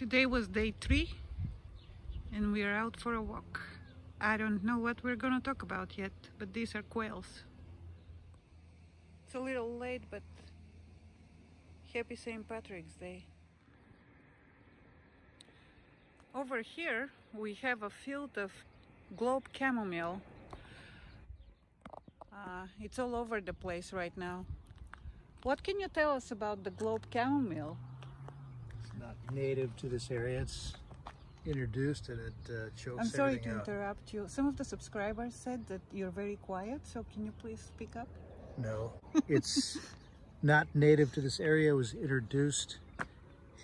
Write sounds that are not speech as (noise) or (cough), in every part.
Today was day three and we are out for a walk. I don't know what we're gonna talk about yet, but these are quails. It's a little late, but happy St. Patrick's Day. Over here we have a field of globe chamomile. Uh, it's all over the place right now. What can you tell us about the globe chamomile? Not native to this area. It's introduced and it uh, chokes I'm sorry to out. interrupt you. Some of the subscribers said that you're very quiet, so can you please speak up? No, it's (laughs) not native to this area. It was introduced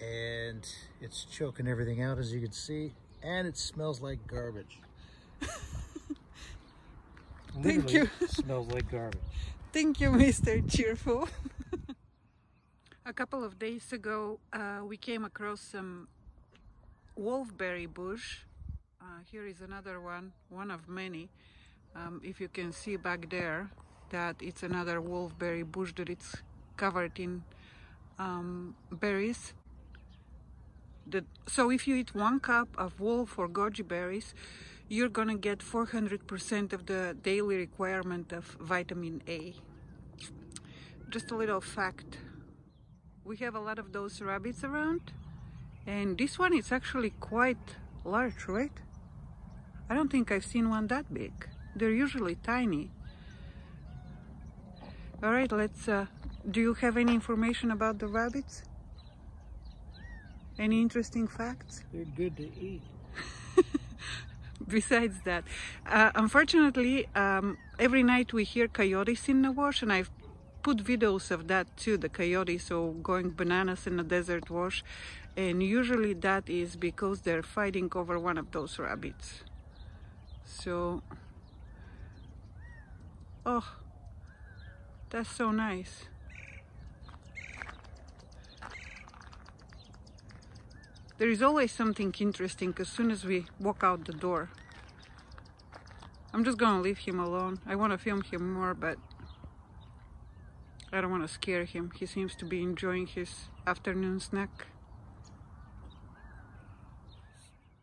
and it's choking everything out as you can see. And it smells like garbage. (laughs) Thank you. Smells like garbage. (laughs) Thank you, Mr. Cheerful. A couple of days ago, uh, we came across some wolfberry bush. Uh, here is another one, one of many. Um, if you can see back there, that it's another wolfberry bush that it's covered in um, berries. The, so if you eat one cup of wolf or goji berries, you're gonna get 400% of the daily requirement of vitamin A. Just a little fact. We have a lot of those rabbits around and this one is actually quite large, right? I don't think I've seen one that big. They're usually tiny. All right, let's, uh, do you have any information about the rabbits? Any interesting facts? They're good to eat. (laughs) besides that uh, unfortunately um, every night we hear coyotes in the wash and i've put videos of that too the coyotes so going bananas in the desert wash and usually that is because they're fighting over one of those rabbits so oh that's so nice There is always something interesting as soon as we walk out the door. I'm just gonna leave him alone. I want to film him more, but I don't want to scare him. He seems to be enjoying his afternoon snack.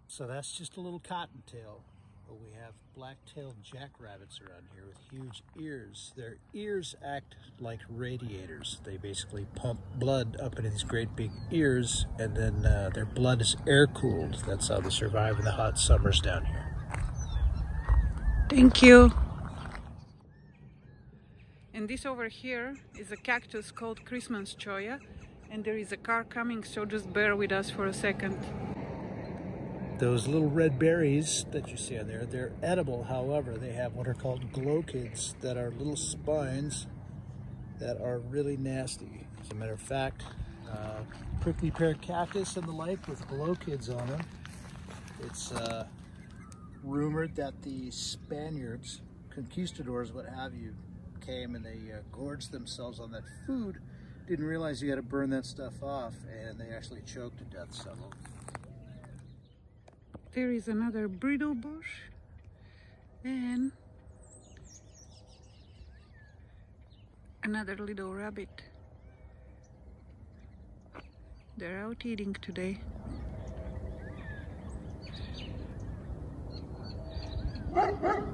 So that's just a little cottontail. But we have black-tailed jackrabbits around here with huge ears. Their ears act like radiators. They basically pump blood up into these great big ears, and then uh, their blood is air-cooled. That's how they survive in the hot summers down here. Thank you. And this over here is a cactus called Christmas cholla. And there is a car coming, so just bear with us for a second. Those little red berries that you see on there, they're edible. However, they have what are called glochids that are little spines that are really nasty. As a matter of fact, uh, prickly pear cactus and the like with glochids on them. It's uh, rumored that the Spaniards, conquistadors, what have you, came and they uh, gorged themselves on that food. Didn't realize you got to burn that stuff off, and they actually choked to death some. There is another brittlebush and another little rabbit. They're out eating today. (laughs)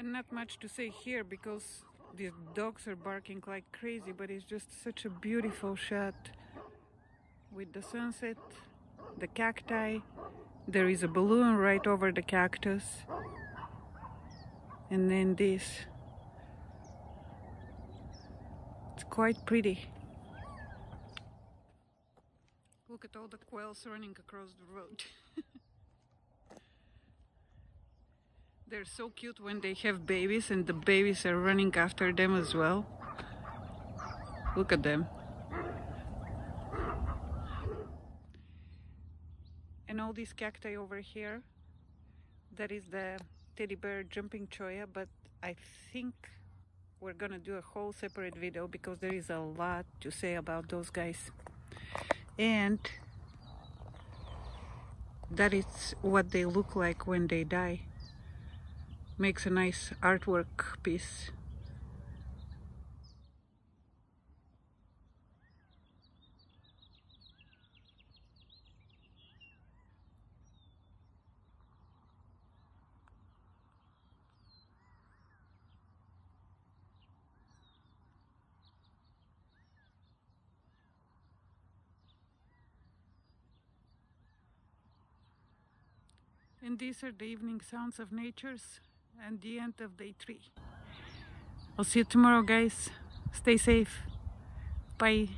And much to say here because these dogs are barking like crazy, but it's just such a beautiful shot with the sunset, the cacti. There is a balloon right over the cactus. And then this. It's quite pretty. Look at all the quails running across the road. (laughs) They're so cute when they have babies and the babies are running after them as well. Look at them. and all these cacti over here that is the teddy bear jumping cholla but I think we're gonna do a whole separate video because there is a lot to say about those guys and that is what they look like when they die makes a nice artwork piece. And these are the evening sounds of nature's and the end of day three. I'll see you tomorrow guys. Stay safe. Bye.